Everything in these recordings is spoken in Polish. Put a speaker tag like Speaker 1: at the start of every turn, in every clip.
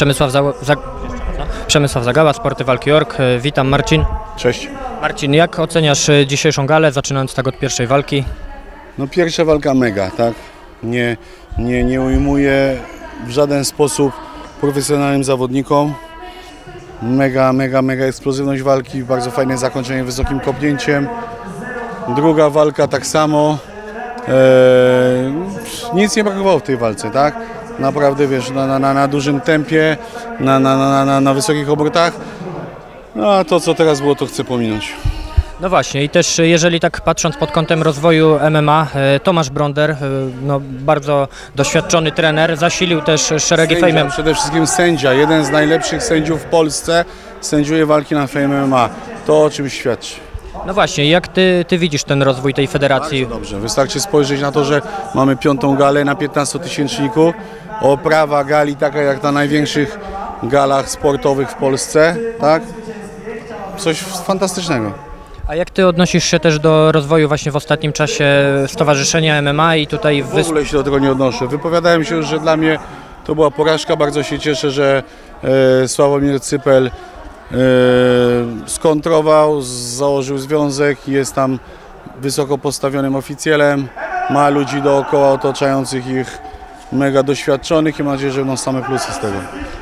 Speaker 1: Przemysław, Za... Za... Przemysław Zagała, Sporty Walki Org. E, Witam Marcin.
Speaker 2: Cześć.
Speaker 1: Marcin, jak oceniasz e, dzisiejszą galę, zaczynając tak od pierwszej walki?
Speaker 2: No pierwsza walka mega, tak? Nie, nie, nie ujmuje w żaden sposób profesjonalnym zawodnikom. Mega, mega, mega eksplozywność walki, bardzo fajne zakończenie wysokim kopnięciem. Druga walka tak samo. Eee, nic nie brakowało w tej walce, tak? Naprawdę, wiesz, na, na, na dużym tempie, na, na, na, na, na wysokich obrotach. No a to, co teraz było, to chcę pominąć.
Speaker 1: No właśnie i też e, jeżeli tak patrząc pod kątem rozwoju MMA, e, Tomasz Bronder, e, no bardzo doświadczony trener, zasilił też szeregi
Speaker 2: Sędzia,
Speaker 1: fejmem.
Speaker 2: przede wszystkim sędzia, jeden z najlepszych sędziów w Polsce, sędziuje walki na Fame MMA. To o czymś świadczy.
Speaker 1: No właśnie, jak ty, ty widzisz ten rozwój tej federacji?
Speaker 2: Bardzo dobrze. Wystarczy spojrzeć na to, że mamy piątą galę na 15-tysięczniku. Oprawa gali taka jak na największych galach sportowych w Polsce, tak? Coś fantastycznego.
Speaker 1: A jak ty odnosisz się też do rozwoju właśnie w ostatnim czasie Stowarzyszenia MMA i tutaj
Speaker 2: W
Speaker 1: w
Speaker 2: ogóle się do tego nie odnoszę. Wypowiadałem się już, że dla mnie to była porażka. Bardzo się cieszę, że e, Sławomir Cypel skontrował, z- założył związek i jest tam wysoko postawionym oficjelem. Ma ludzi dookoła otaczających ich mega doświadczonych i mam nadzieję, że będą same plusy z tego.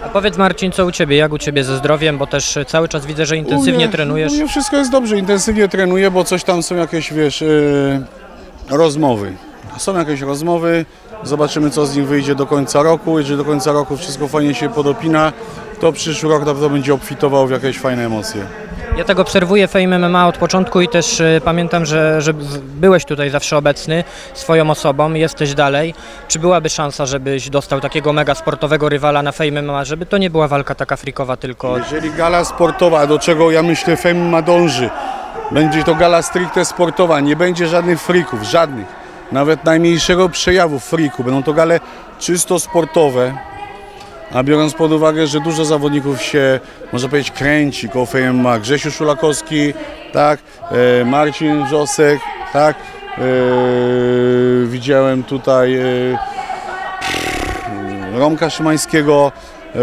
Speaker 1: A powiedz Marcin, co u Ciebie, jak u Ciebie ze zdrowiem, bo też cały czas widzę, że intensywnie
Speaker 2: mnie-
Speaker 1: trenujesz.
Speaker 2: U mnie wszystko jest dobrze, intensywnie trenuję, bo coś tam są jakieś, wiesz, yy, rozmowy. Są jakieś rozmowy, zobaczymy co z nim wyjdzie do końca roku. Jeżeli do końca roku wszystko fajnie się podopina, to przyszły rok na pewno będzie obfitował w jakieś fajne emocje.
Speaker 1: Ja tak obserwuję Fame MMA od początku i też y, pamiętam, że, że byłeś tutaj zawsze obecny swoją osobą, jesteś dalej. Czy byłaby szansa, żebyś dostał takiego mega sportowego rywala na Fame MMA, żeby to nie była walka taka frikowa tylko...
Speaker 2: Jeżeli gala sportowa, do czego ja myślę Fame ma dąży, będzie to gala stricte sportowa, nie będzie żadnych frików, żadnych, nawet najmniejszego przejawu friku. Będą to gale czysto sportowe, a biorąc pod uwagę, że dużo zawodników się, można powiedzieć, kręci koło ma Grzesiu Szulakowski, tak, e, Marcin Wrzosek, tak, e, widziałem tutaj e, Romka Szymańskiego, e,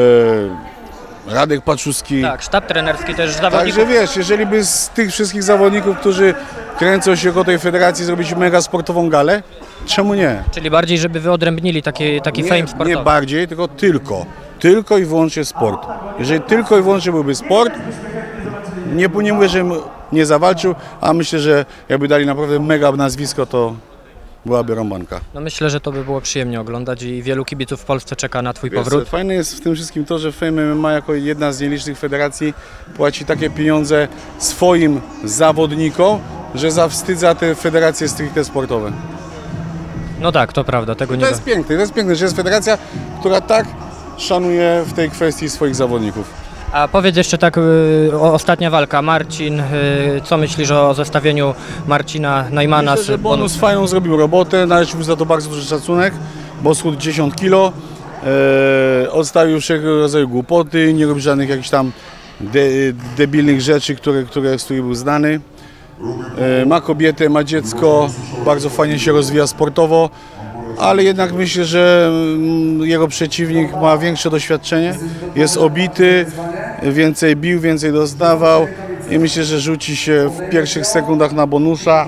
Speaker 2: Radek Paczuski.
Speaker 1: Tak, sztab trenerski też zawodników.
Speaker 2: Także wiesz, jeżeli by z tych wszystkich zawodników, którzy kręcą się koło tej federacji, zrobić mega sportową galę, czemu nie?
Speaker 1: Czyli bardziej, żeby wyodrębnili taki, taki
Speaker 2: Nie,
Speaker 1: fame sportowy.
Speaker 2: nie bardziej, tylko tylko. Tylko i wyłącznie sport. Jeżeli tylko i wyłącznie byłby sport, nie, nie mówię, że nie zawalczył, a myślę, że jakby dali naprawdę mega nazwisko, to byłaby rąbanka.
Speaker 1: No myślę, że to by było przyjemnie oglądać i wielu kibiców w Polsce czeka na Twój
Speaker 2: Wiesz,
Speaker 1: powrót.
Speaker 2: Fajne jest w tym wszystkim to, że Fame MMA jako jedna z nielicznych federacji płaci takie pieniądze swoim zawodnikom, że zawstydza te federacje stricte sportowe.
Speaker 1: No tak, to prawda, tego nie
Speaker 2: To
Speaker 1: da.
Speaker 2: jest piękne, to jest piękne, że jest federacja, która tak szanuje w tej kwestii swoich zawodników.
Speaker 1: A powiedz jeszcze tak, y, ostatnia walka. Marcin, y, co myślisz o zestawieniu Marcina Najmana
Speaker 2: Myślę, że bonus? fajną zrobił robotę, należy mu za to bardzo duży szacunek, bo schudł 10 kilo, e, odstawił wszelkiego rodzaju głupoty, nie robi żadnych jakichś tam de, debilnych rzeczy, które, które, z których był znany. E, ma kobietę, ma dziecko, bardzo fajnie się rozwija sportowo, ale jednak myślę, że mm, jego przeciwnik ma większe doświadczenie, jest obity, więcej bił, więcej dostawał i myślę, że rzuci się w pierwszych sekundach na bonusa.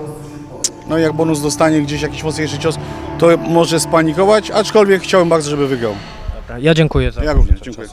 Speaker 2: No i jak bonus dostanie gdzieś jakiś mocniejszy cios, to może spanikować, aczkolwiek chciałem bardzo, żeby wygrał.
Speaker 1: Ja dziękuję za
Speaker 2: Ja również, dziękuję.